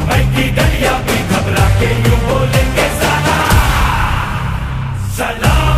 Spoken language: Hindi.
बम्बई की भी घबरा के यूँ बोलेंगे सलाम सलाम